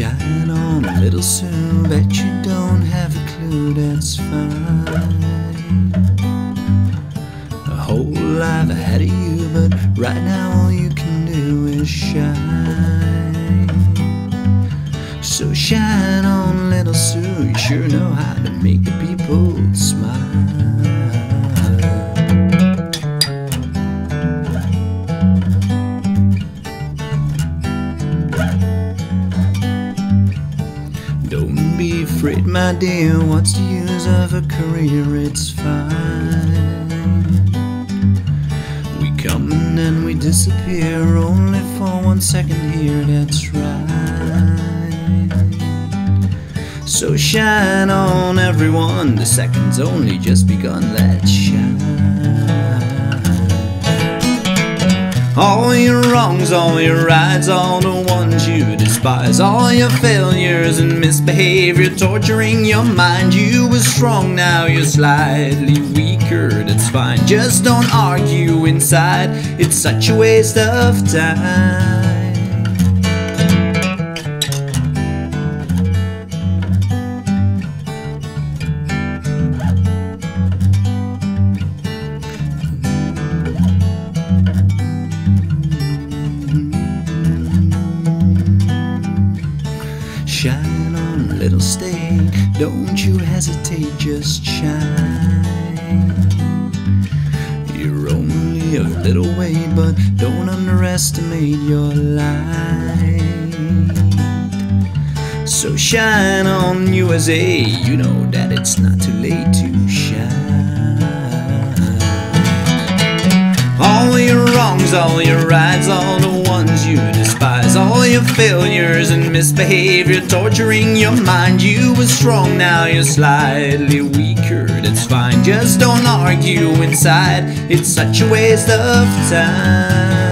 Shine on a little Sue, bet you don't have a clue, that's fine. A whole life ahead of you, but right now all you can do is shine. So shine on, little Sue, you sure know how to make the people smile. Don't be afraid, my dear. What's the use of a career? It's fine. We come and then we disappear only for one second here. That's right. So shine on, everyone. The second's only just begun. Let's shine. All your wrongs, all your rights, all the ones you despise, all your failures and misbehavior torturing your mind. You were strong, now you're slightly weaker, that's fine. Just don't argue inside, it's such a waste of time. Shine on, little stake. Don't you hesitate, just shine. You're only a little way, but don't underestimate your light. So shine on, USA. You know that it's not too late to shine. All your wrongs, all your rights, all the all your failures and misbehavior torturing your mind. You were strong, now you're slightly weaker. That's fine, just don't argue inside. It's such a waste of time.